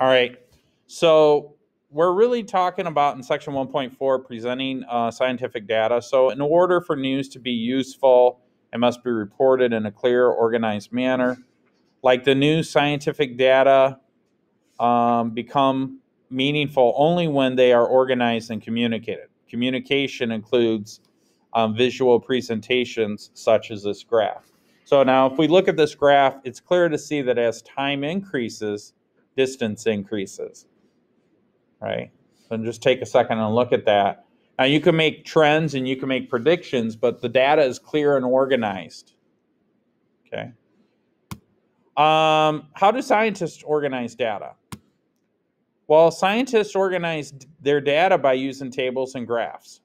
All right. So we're really talking about in section 1.4 presenting uh, scientific data. So, in order for news to be useful, it must be reported in a clear, organized manner. Like the new scientific data um, become meaningful only when they are organized and communicated. Communication includes um, visual presentations such as this graph. So now if we look at this graph, it's clear to see that as time increases, distance increases, right? So just take a second and look at that. Now you can make trends and you can make predictions, but the data is clear and organized. Okay. Um, how do scientists organize data? Well, scientists organize their data by using tables and graphs.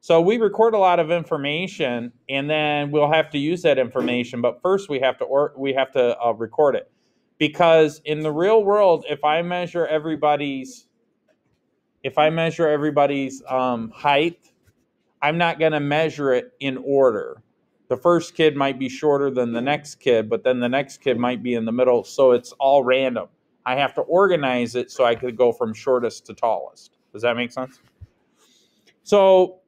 So we record a lot of information, and then we'll have to use that information. But first, we have to or we have to uh, record it, because in the real world, if I measure everybody's, if I measure everybody's um, height, I'm not going to measure it in order. The first kid might be shorter than the next kid, but then the next kid might be in the middle. So it's all random. I have to organize it so I could go from shortest to tallest. Does that make sense? So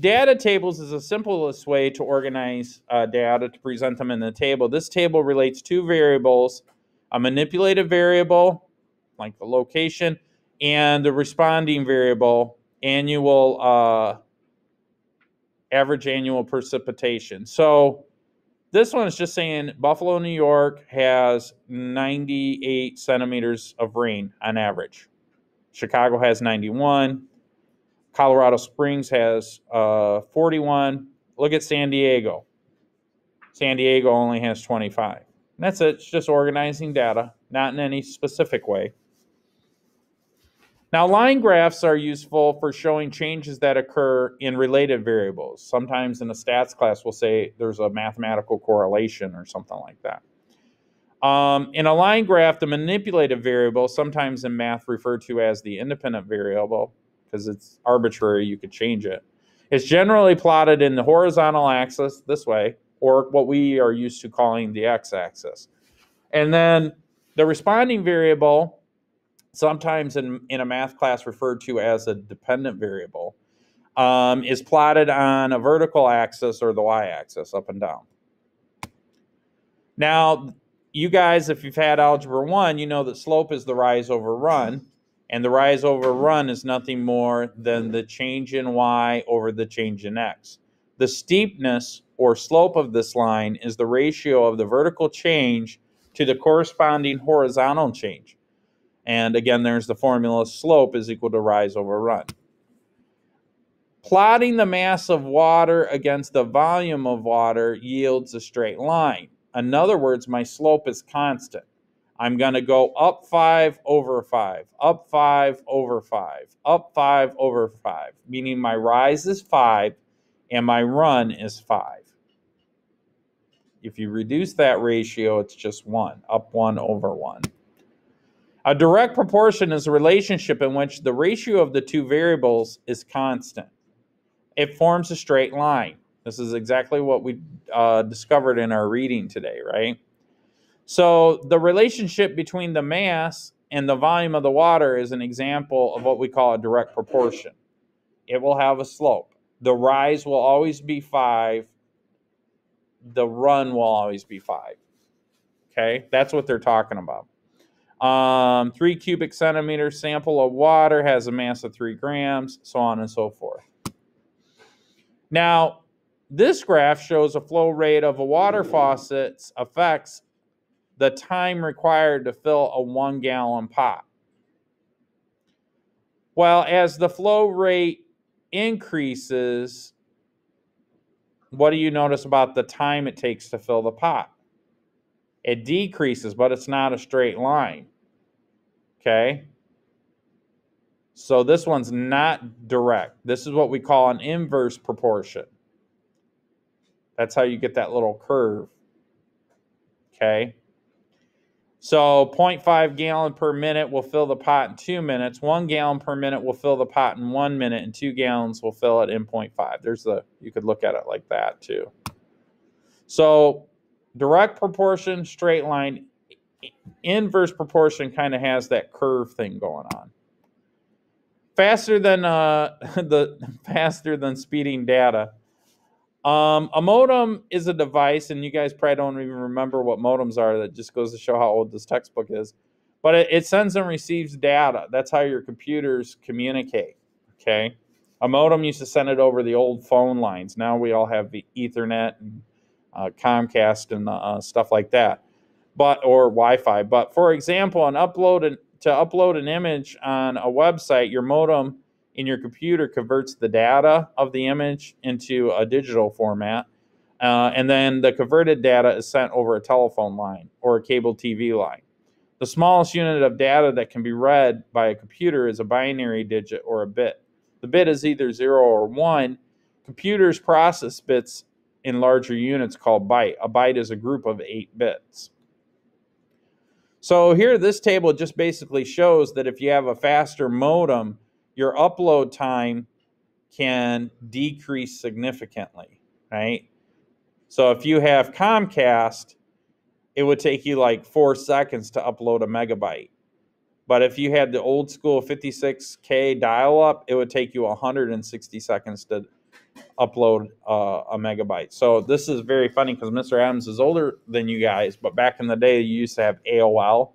Data tables is the simplest way to organize uh, data to present them in the table. This table relates two variables, a manipulated variable, like the location, and the responding variable, annual uh, average annual precipitation. So this one is just saying Buffalo, New York has 98 centimeters of rain on average. Chicago has 91. Colorado Springs has uh, 41. Look at San Diego. San Diego only has 25. And that's it. It's just organizing data, not in any specific way. Now, line graphs are useful for showing changes that occur in related variables. Sometimes in a stats class, we'll say there's a mathematical correlation or something like that. Um, in a line graph, the manipulated variable, sometimes in math referred to as the independent variable, because it's arbitrary, you could change it. It's generally plotted in the horizontal axis this way, or what we are used to calling the x-axis. And then the responding variable, sometimes in, in a math class referred to as a dependent variable, um, is plotted on a vertical axis or the y-axis, up and down. Now, you guys, if you've had Algebra 1, you know that slope is the rise over run. And the rise over run is nothing more than the change in y over the change in x. The steepness or slope of this line is the ratio of the vertical change to the corresponding horizontal change. And again, there's the formula slope is equal to rise over run. Plotting the mass of water against the volume of water yields a straight line. In other words, my slope is constant. I'm going to go up 5 over 5, up 5 over 5, up 5 over 5, meaning my rise is 5 and my run is 5. If you reduce that ratio, it's just 1, up 1 over 1. A direct proportion is a relationship in which the ratio of the two variables is constant. It forms a straight line. This is exactly what we uh, discovered in our reading today, right? So the relationship between the mass and the volume of the water is an example of what we call a direct proportion. It will have a slope. The rise will always be 5. The run will always be 5. Okay? That's what they're talking about. Um, 3 cubic centimeter sample of water has a mass of 3 grams, so on and so forth. Now, this graph shows a flow rate of a water faucet's effects the time required to fill a one gallon pot. Well, as the flow rate increases, what do you notice about the time it takes to fill the pot? It decreases, but it's not a straight line. Okay? So this one's not direct. This is what we call an inverse proportion. That's how you get that little curve. Okay? So 0.5 gallon per minute will fill the pot in two minutes. One gallon per minute will fill the pot in one minute, and two gallons will fill it in 0.5. There's the you could look at it like that too. So direct proportion, straight line, inverse proportion kind of has that curve thing going on. Faster than uh, the faster than speeding data. Um, a modem is a device, and you guys probably don't even remember what modems are. That just goes to show how old this textbook is. But it, it sends and receives data. That's how your computers communicate. Okay. A modem used to send it over the old phone lines. Now we all have the Ethernet and uh, Comcast and uh, stuff like that, but or Wi-Fi. But for example, an upload an, to upload an image on a website, your modem in your computer converts the data of the image into a digital format, uh, and then the converted data is sent over a telephone line or a cable TV line. The smallest unit of data that can be read by a computer is a binary digit or a bit. The bit is either 0 or 1. Computers process bits in larger units called byte. A byte is a group of 8 bits. So here this table just basically shows that if you have a faster modem, your upload time can decrease significantly, right? So if you have Comcast, it would take you like 4 seconds to upload a megabyte. But if you had the old school 56K dial up, it would take you 160 seconds to upload uh, a megabyte. So this is very funny because Mr. Adams is older than you guys, but back in the day, you used to have AOL.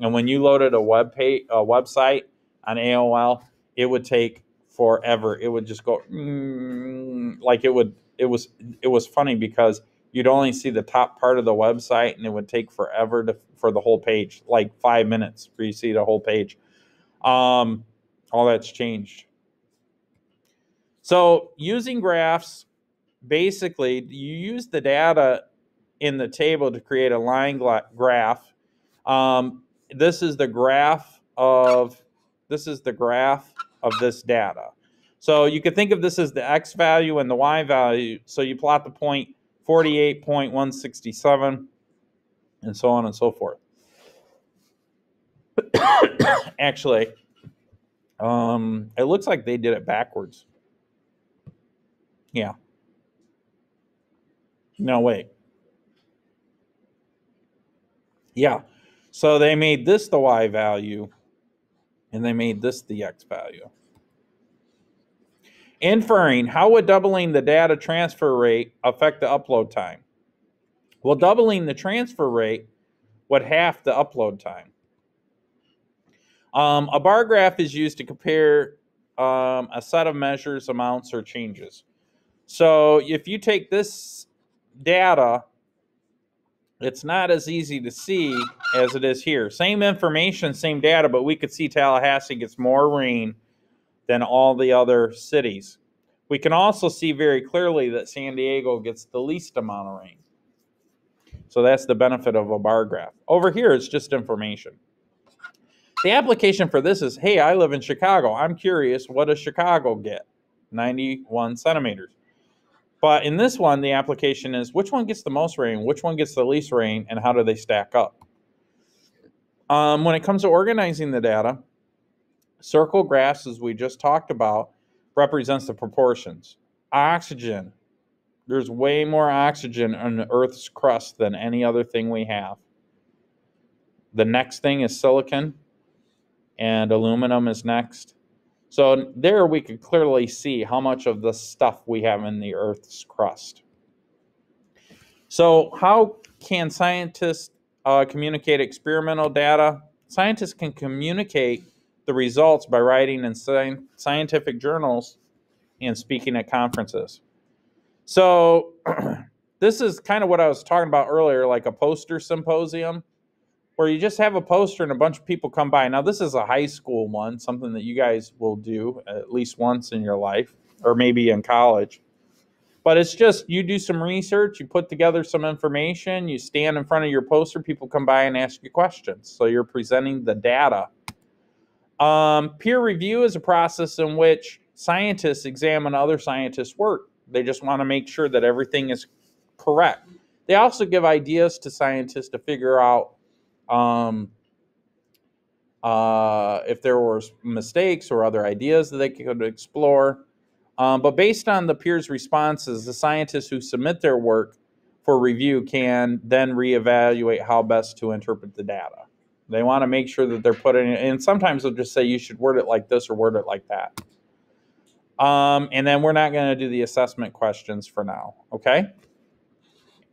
And when you loaded a web page, a website on AOL, it would take forever. It would just go mm, like it would. It was it was funny because you'd only see the top part of the website and it would take forever to, for the whole page, like five minutes for you see the whole page. Um, all that's changed. So using graphs, basically you use the data in the table to create a line graph. Um, this is the graph of this is the graph of this data. So you could think of this as the x value and the y value. So you plot the point 48.167, and so on and so forth. Actually, um, it looks like they did it backwards. Yeah. No, wait. Yeah. So they made this the y value, and they made this the x value. Inferring, how would doubling the data transfer rate affect the upload time? Well, doubling the transfer rate would half the upload time. Um, a bar graph is used to compare um, a set of measures, amounts, or changes. So if you take this data, it's not as easy to see as it is here. Same information, same data, but we could see Tallahassee gets more rain than all the other cities. We can also see very clearly that San Diego gets the least amount of rain. So that's the benefit of a bar graph. Over here, it's just information. The application for this is, hey, I live in Chicago. I'm curious, what does Chicago get? 91 centimeters. But in this one, the application is which one gets the most rain, which one gets the least rain, and how do they stack up? Um, when it comes to organizing the data, Circle graphs, as we just talked about, represents the proportions. Oxygen. There's way more oxygen on the Earth's crust than any other thing we have. The next thing is silicon, and aluminum is next. So there we could clearly see how much of the stuff we have in the Earth's crust. So how can scientists uh, communicate experimental data? Scientists can communicate the results by writing in sci- scientific journals and speaking at conferences. So, this is kind of what I was talking about earlier, like a poster symposium, where you just have a poster and a bunch of people come by. Now, this is a high school one, something that you guys will do at least once in your life, or maybe in college. But it's just you do some research, you put together some information, you stand in front of your poster, people come by and ask you questions. So you're presenting the data um, peer review is a process in which scientists examine other scientists' work. They just want to make sure that everything is correct. They also give ideas to scientists to figure out um, uh, if there were mistakes or other ideas that they could explore. Um, but based on the peers' responses, the scientists who submit their work for review can then reevaluate how best to interpret the data. They want to make sure that they're putting it, and sometimes they'll just say you should word it like this or word it like that. Um, and then we're not going to do the assessment questions for now. Okay.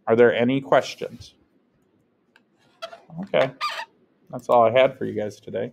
Are there any questions? Okay. That's all I had for you guys today.